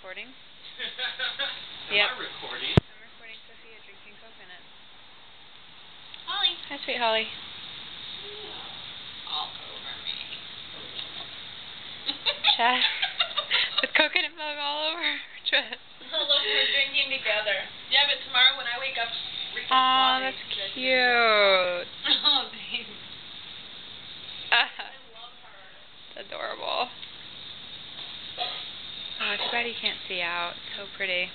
recording? Am Yep. I recording? I'm recording Sophia drinking coconut. Holly. Hi, sweet Holly. All over me. Chaz. With coconut milk all over her dress. Look, we're drinking together. Yeah, but tomorrow when I wake up, Rick is Aw, body, that's that's cute. Oh, thanks. Ah, I love her. it's adorable. You can't see out. So pretty.